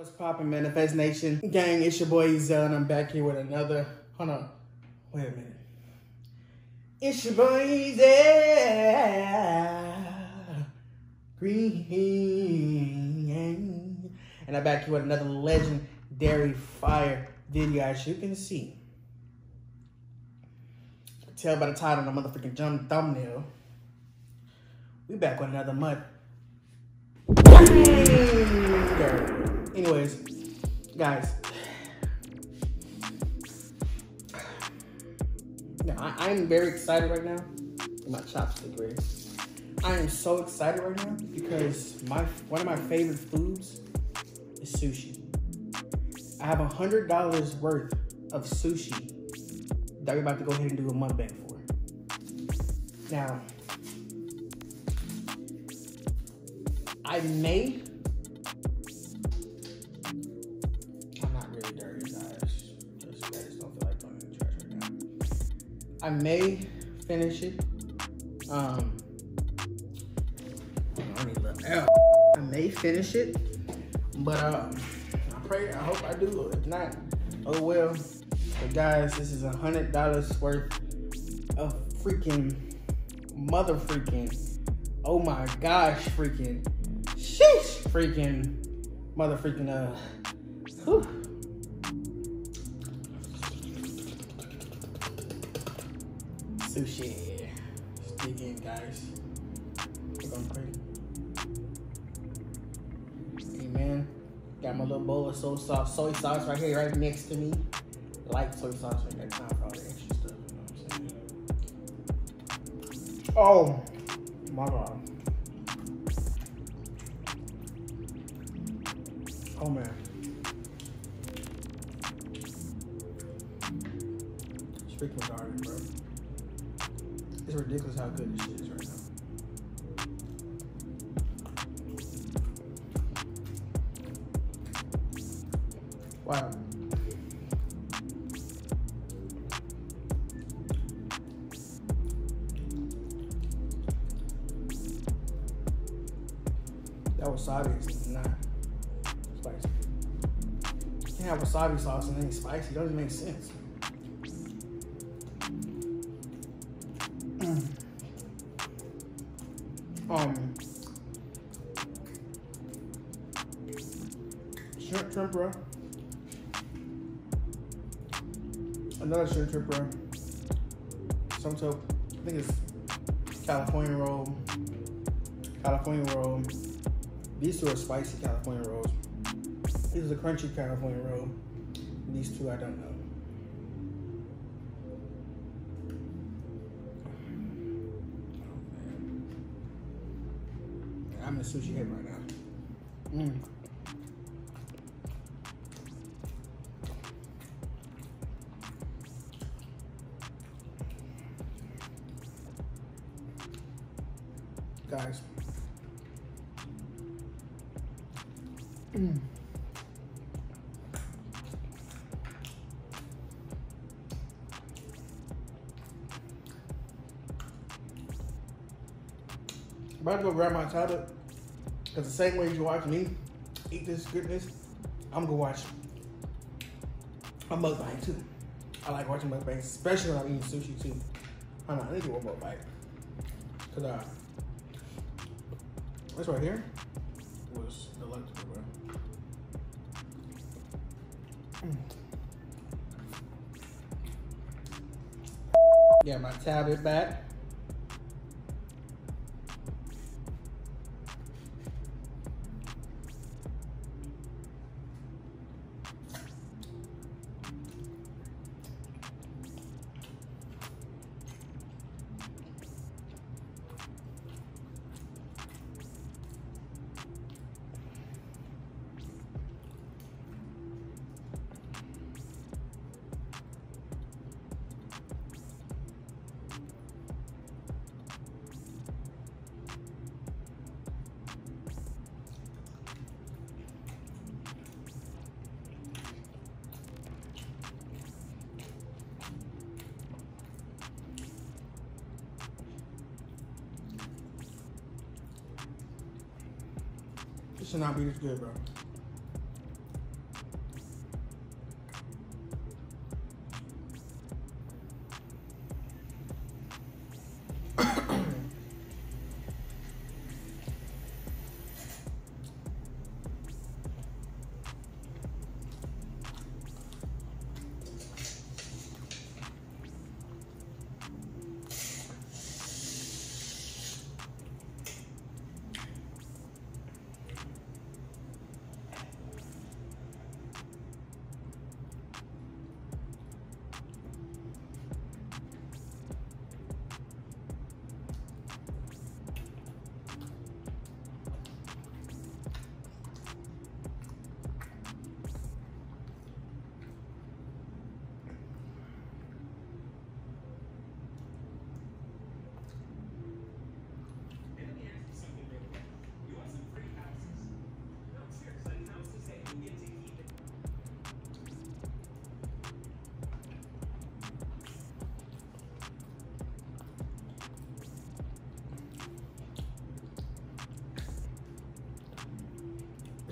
What's poppin', Manifest Nation? Gang, it's your boy Ezell, and I'm back here with another. Hold on. Wait a minute. It's your boy Ezell. Green. And I'm back here with another legendary fire video, as you can see. You can tell by the title and the motherfucking jump thumbnail. We back with another mud. Anyways, guys. Yeah, I, I'm very excited right now. My chopstick ready. I am so excited right now because my one of my favorite foods is sushi. I have a hundred dollars worth of sushi that we're about to go ahead and do a mukbang for. Now, I may. I may finish it. Um, I may finish it, but um, I pray. I hope I do. If not, oh well. But guys, this is a hundred dollars worth of freaking mother freaking. Oh my gosh, freaking Sheesh. Freaking mother freaking uh whew. Sushi. Dig in guys. We're pray. Amen. Got my little bowl of soy sauce, soy sauce right here, right next to me. Like soy sauce, ain't got time for all the extra stuff, you know what I'm saying? Oh my god. Oh man. Wasabi is not spicy. You can't have wasabi sauce and ain't spicy. It doesn't make sense. Mm. Um, shrimp tempura. Another shrimp tempura. Some type, I think it's California roll. California roll. These two are spicy California rolls. This is a crunchy California roll. These two I don't know. I'm in sushi head right now. Mm. Guys. To go grab my tablet. Because the same way you watch me eat this goodness, I'm to watch a mukbang too. I like watching mukbangs, especially when I'm eating sushi too. Hold on, I need to do one more. Because uh, this right here was delectable, bro. Mm. Got my tablet back. Should not be this good, bro.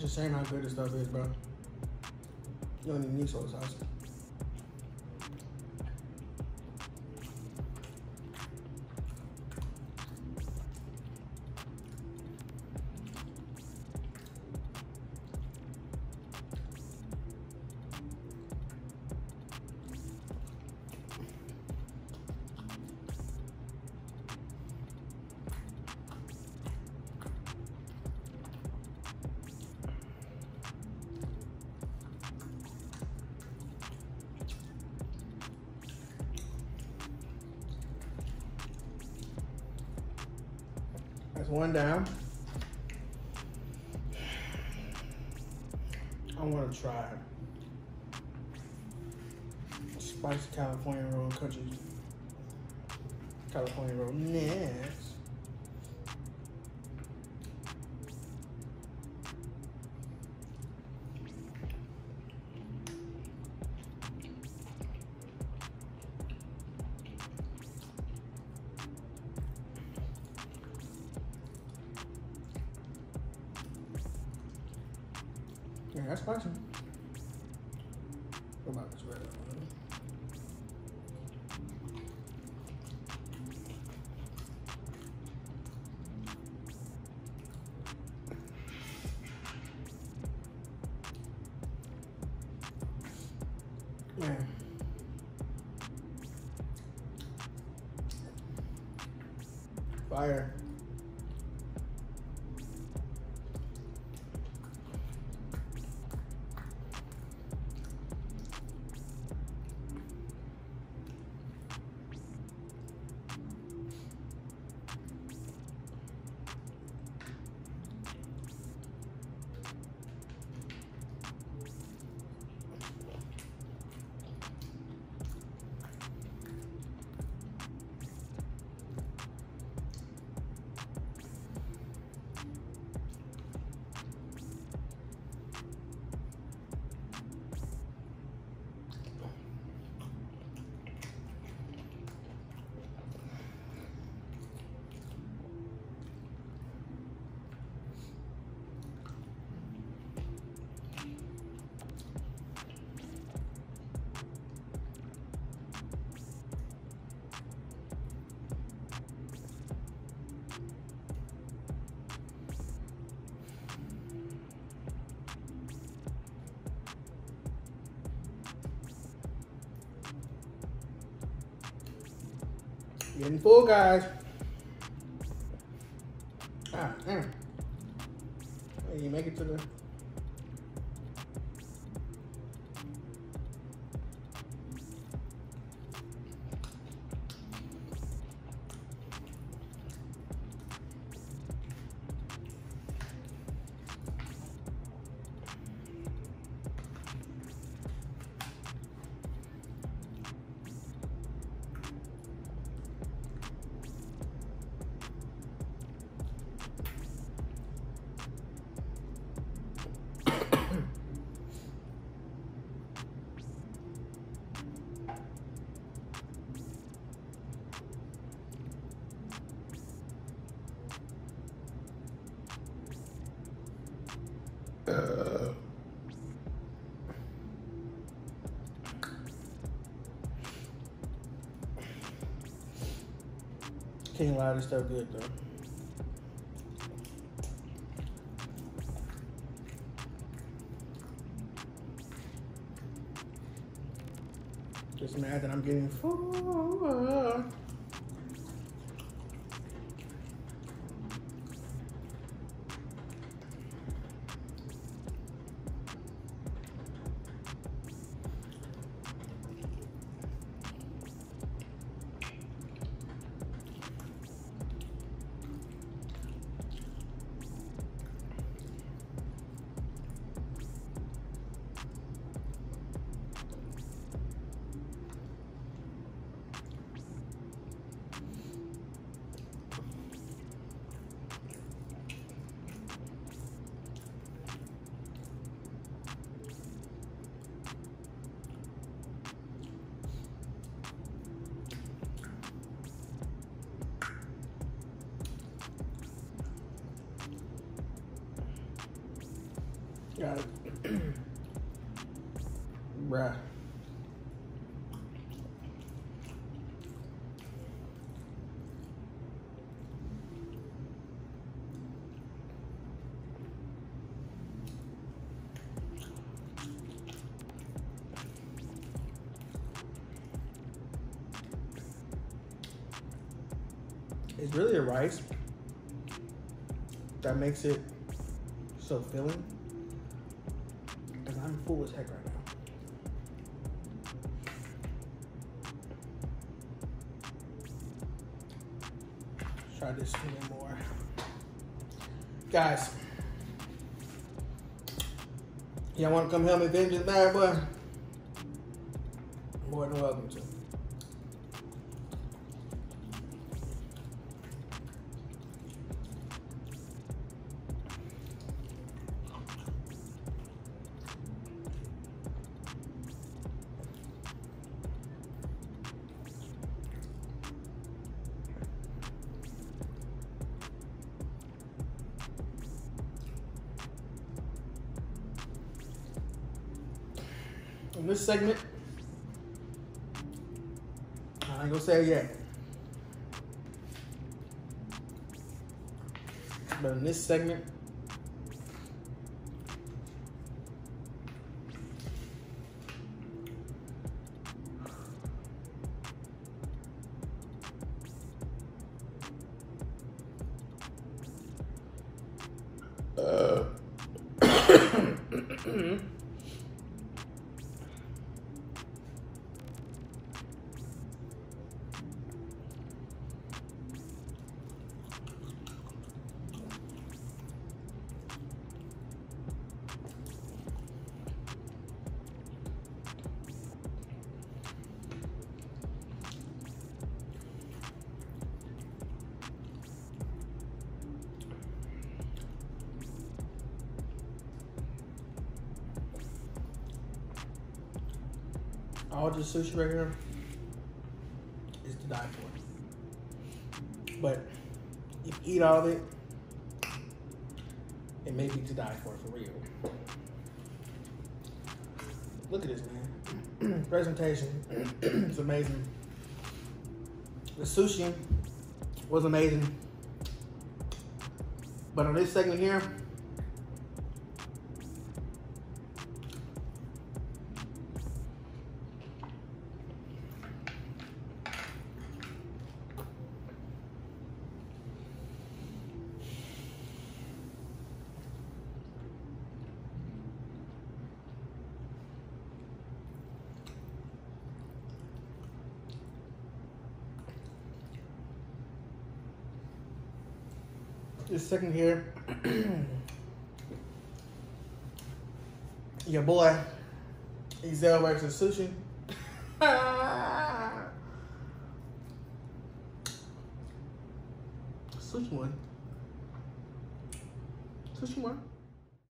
It's shame how good this stuff is, bro. You don't even need soy sauce. That's one down. I want to try spicy California roll country California roll next. That's spicy. What about this red. Fire. Getting full, guys. Ah, damn. Hey, you make it to the. Can't lie, this stuff good though. Just mad that I'm getting full. Bruh. It's really a rice that makes it so filling. Full as heck right now. Try this little more. Guys, y'all want to come help me avenge this bad boy? More than welcome to. In this segment, I ain't gonna say it yet. But in this segment, uh, all this sushi right here is to die for. But if you eat all of it, it may be to die for for real. Look at this, man. Presentation is amazing. The sushi was amazing. But on this segment here, this second here, your boy, Ezell versus Sushi.